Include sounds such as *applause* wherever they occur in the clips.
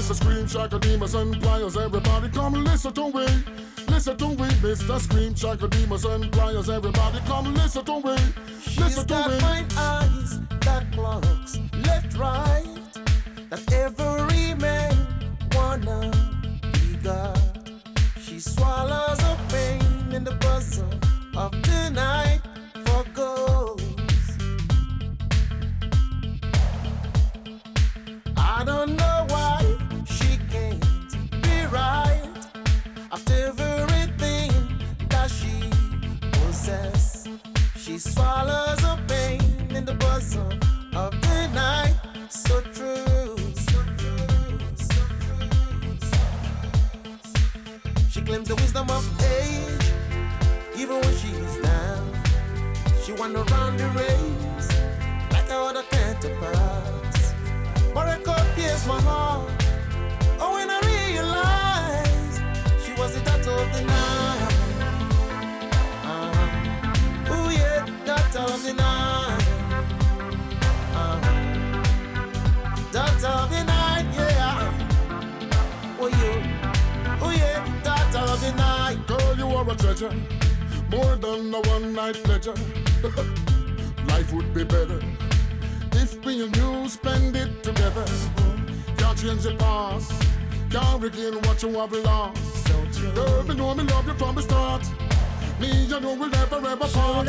Mr. Scrim Chaka, Demus and Pliers. Everybody come listen to me. Listen to me, Mr. Scrim Chaka, Demus and Pliers. Everybody come listen to me. Listen She's to got me. fine eyes that clocks left, right. That every man wanna be God. She swallows possesses. She swallows a pain in the bosom of the night. So true, so true, so true. She claims the wisdom of age, even when she's down. She wanna run the race like a other counterparts. But I could pierce my heart. Are a treasure. More than a one night pleasure. *laughs* Life would be better if me and you spend it together. Can't change the past. Can't regain what you have lost. Girl, me know me love you from the start. Me and you will never ever part.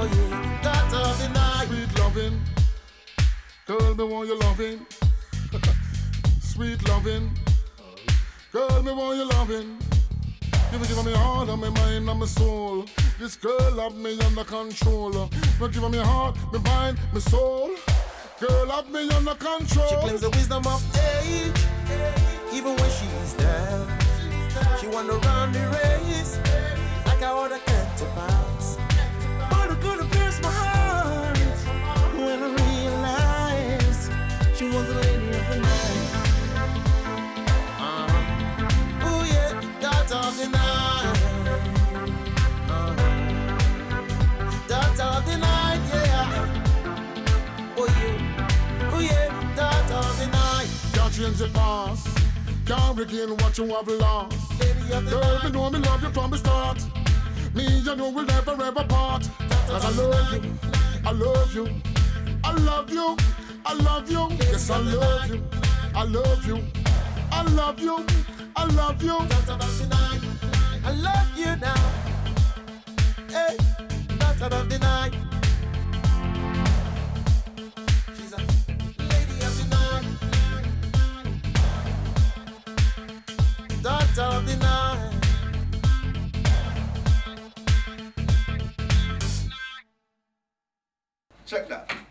Oh yeah, daughter of the night. *laughs* Sweet loving. Girl, me want you loving. Sweet loving. Girl, me want you loving. You be giving me heart and my mind and my soul. This girl have me under control. You giving me heart, my mind, my soul. Girl have me under control. She claims the wisdom of age, even when she's down. She wanna run the race like I order counterparts. But I change the past. Can't regain what you have lost. Lady of the Girl, me know me love you from the start. Me and you will never ever part. Cause I love you, I love you, I love you, I love you. Yes, I love you, I love you, I love you, I love you. Daughter of the night. I love you now. Hey, daughter of the night. Check that.